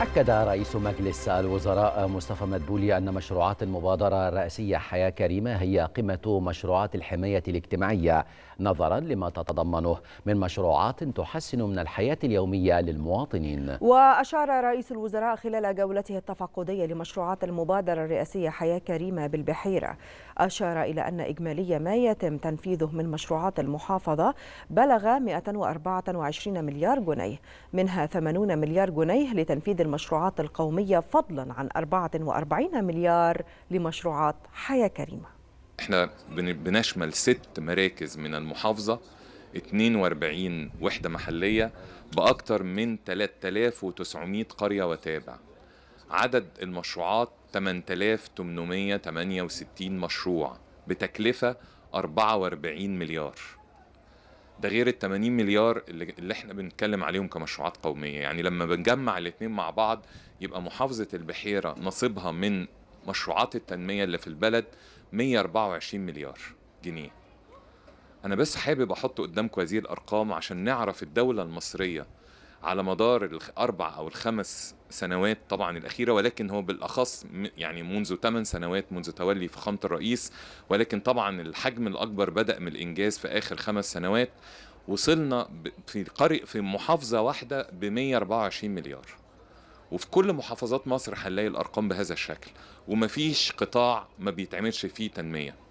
أكد رئيس مجلس الوزراء مصطفى مدبولي أن مشروعات المبادرة الرئاسية حياة كريمة هي قمة مشروعات الحماية الاجتماعية نظرا لما تتضمنه من مشروعات تحسن من الحياة اليومية للمواطنين. وأشار رئيس الوزراء خلال جولته التفقدية لمشروعات المبادرة الرئاسية حياة كريمة بالبحيرة. أشار إلى أن إجمالي ما يتم تنفيذه من مشروعات المحافظة بلغ 124 مليار جنيه منها 80 مليار جنيه لتنفيذ المشروعات القومية فضلا عن 44 مليار لمشروعات حياة كريمة. إحنا بنشمل ست مراكز من المحافظة 42 وحدة محلية بأكثر من 3900 قرية وتابع. عدد المشروعات 8868 مشروع بتكلفة 44 مليار. ده غير ال 80 مليار اللي, اللي إحنا بنتكلم عليهم كمشروعات قومية. يعني لما بنجمع الاتنين مع بعض يبقى محافظة البحيرة نصيبها من مشروعات التنمية اللي في البلد 124 مليار جنيه. أنا بس حابب أحط قدامكم هذه الأرقام عشان نعرف الدولة المصرية على مدار الأربع أو الخمس سنوات طبعا الأخيرة ولكن هو بالأخص يعني منذ 8 سنوات منذ تولي فخامة الرئيس ولكن طبعا الحجم الأكبر بدأ من الإنجاز في آخر خمس سنوات. وصلنا في قرية في محافظة واحدة ب 124 مليار. وفي كل محافظات مصر هنلاقي الأرقام بهذا الشكل. ومفيش قطاع ما بيتعملش فيه تنمية.